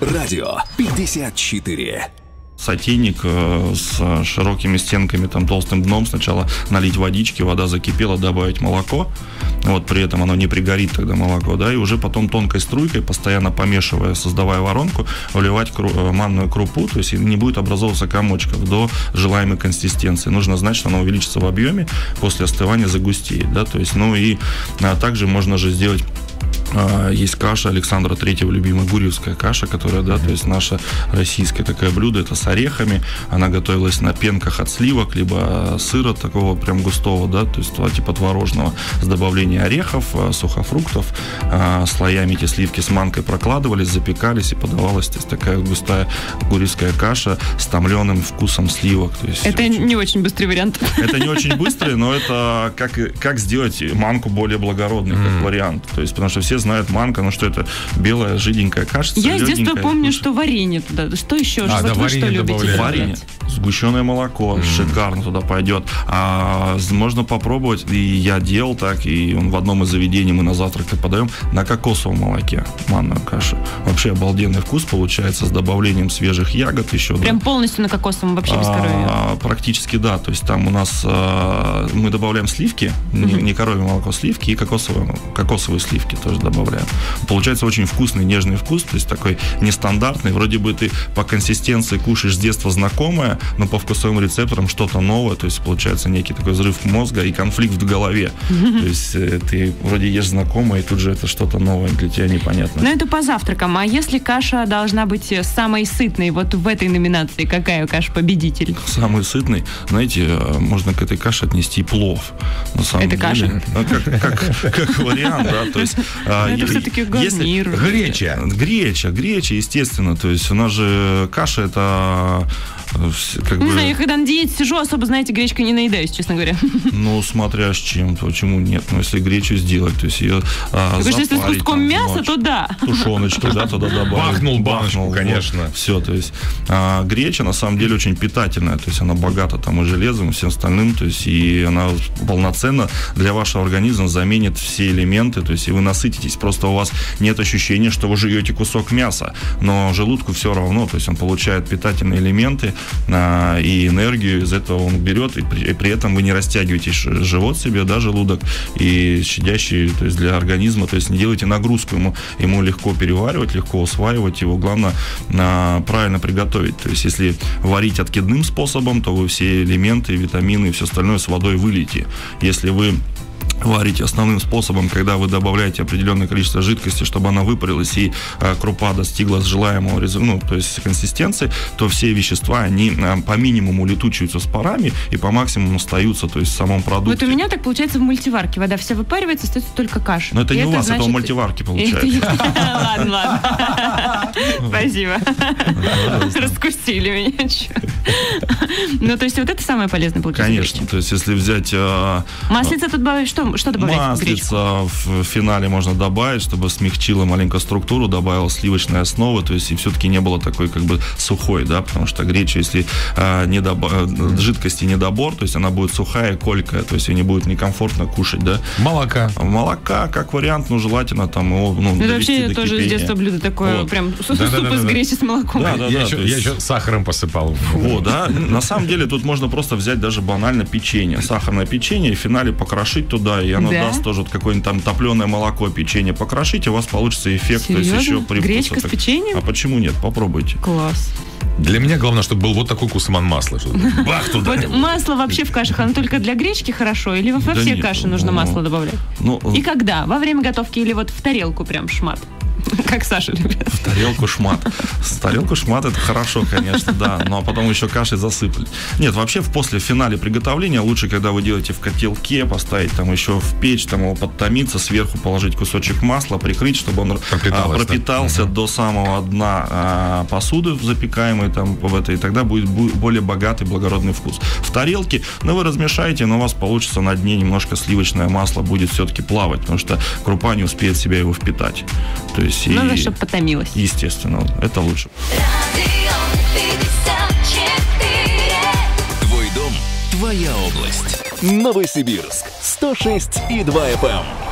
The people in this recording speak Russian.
Радио 54. сотейник э, с широкими стенками, там толстым дном. Сначала налить водички, вода закипела, добавить молоко. Вот при этом оно не пригорит тогда молоко, да, и уже потом тонкой струйкой, постоянно помешивая, создавая воронку, вливать кру- э, манную крупу, то есть не будет образовываться комочков до желаемой консистенции. Нужно знать, что она увеличится в объеме, после остывания загустеет, да, то есть, ну и а, также можно же сделать есть каша Александра Третьего, любимая гурьевская каша, которая, да, то есть наша российское такое блюдо, это с орехами, она готовилась на пенках от сливок, либо сыра такого прям густого, да, то есть типа творожного, с добавлением орехов, а, сухофруктов, а, слоями эти сливки с манкой прокладывались, запекались и подавалась то есть, такая густая гурьевская каша с томленым вкусом сливок. То есть это очень, не очень быстрый вариант. Это не очень быстрый, но это как, как сделать манку более благородной, как вариант. То есть, потому что все знают манка, ну что это, белая жиденькая каша. Я с детства помню, что варенье туда. Что еще? А, да, вы что любите? Варенье. Сгущенное молоко mm. шикарно туда пойдет. А, можно попробовать, и я делал так, и в одном из заведений мы на завтрак подаем на кокосовом молоке манную кашу. Вообще обалденный вкус получается с добавлением свежих ягод еще. Прям да. полностью на кокосовом вообще без коровья? А, практически да. То есть там у нас а, мы добавляем сливки, mm-hmm. не, не коровье молоко, сливки и кокосовые, кокосовые сливки тоже добавляем. Получается очень вкусный, нежный вкус, то есть такой нестандартный. Вроде бы ты по консистенции кушаешь с детства знакомое, но по вкусовым рецепторам что-то новое, то есть получается некий такой взрыв мозга и конфликт в голове. То есть э, ты вроде ешь знакомое, и тут же это что-то новое для тебя непонятно. Но это по завтракам. А если каша должна быть самой сытной, вот в этой номинации какая каша победитель? Самый сытный, знаете, э, можно к этой каше отнести плов. На самом это деле. каша? Ну, как, как, как вариант, да, то есть... А, это все-таки гарнир. Греча. Греча, греча, естественно, то есть у нас же каша это как не бы... знаю, я когда на диете сижу, особо, знаете, гречкой не наедаюсь, честно говоря. Ну, смотря с чем, почему нет. Ну, если гречу сделать, то есть ее а, запарить, если с куском мяса, ночь, то да. Тушеночку, да, туда добавить. Бахнул баночку, конечно. Вот, все, то есть а, греча, на самом деле, очень питательная, то есть она богата там и железом, и всем остальным, то есть и она полноценно для вашего организма заменит все элементы, то есть и вы насытитесь, просто у вас нет ощущения, что вы жуете кусок мяса, но желудку все равно, то есть он получает питательные элементы, а, и энергию из этого он берет, и при, и при этом вы не растягиваете живот себе, да, желудок, и щадящий, то есть для организма, то есть не делайте нагрузку ему, ему легко переваривать, легко усваивать, его главное а, правильно приготовить. То есть если варить откидным способом, то вы все элементы, витамины и все остальное с водой выльете. Если вы варить основным способом, когда вы добавляете определенное количество жидкости, чтобы она выпарилась и э, крупа достигла желаемого ну, то есть консистенции, то все вещества, они э, по минимуму летучиваются с парами и по максимуму остаются, то есть в самом продукте. Вот у меня так получается в мультиварке. Вода вся выпаривается, остается только каша. Но это не у вас, это в мультиварке получается. Ладно, ладно. Спасибо. Раскусили меня. Ну, то есть вот это самое полезное получается. Конечно. То есть если взять... Э, Маслица тут добавить что? что, добавлять Маслица в финале можно добавить, чтобы смягчило маленько структуру, добавил сливочной основы, то есть и все-таки не было такой как бы сухой, да, потому что греча, если а, не. Э, жидкости недобор, то есть она будет сухая, колькая, то есть ей не будет некомфортно кушать, да. Молока. Молока, как вариант, ну, желательно там его, ну, Это вообще до тоже кипения. с детства блюдо такое, вот. прям суп да, да, да, из гречи с молоком. Да, да, я, да, еще, есть... я еще сахаром посыпал. Вот, да. На самом деле тут можно просто взять даже банально печенье, сахарное печенье, и в финале покрошить туда и оно да? даст тоже вот какое-нибудь там топленое молоко, печенье покрошите, у вас получится эффект, Серьезно? то есть еще привкус. Гречка с печеньем? А почему нет? Попробуйте. Класс. Для меня главное, чтобы был вот такой кусман масла. Бах туда. Вот масло вообще в кашах, оно только для гречки хорошо? Или во все каши нужно ну, масло добавлять? Ну, И когда? Во время готовки или вот в тарелку прям шмат? Как Саша любит. В тарелку шмат. В тарелку шмат это хорошо, конечно, да. Ну а потом еще кашей засыпали. Нет, вообще в после финале приготовления лучше, когда вы делаете в котелке, поставить там еще в печь, там его подтомиться, сверху положить кусочек масла, прикрыть, чтобы он а, пропитался да? до самого дна а, посуды запекаемой там в этой, и тогда будет более богатый, благородный вкус. В тарелке, ну вы размешаете, но у вас получится на дне немножко сливочное масло будет все-таки плавать, потому что крупа не успеет себя его впитать. То есть есть, Надо, чтобы потомилось. Естественно, это лучше. Твой дом, твоя область. Новосибирск, 106 и 2 FM.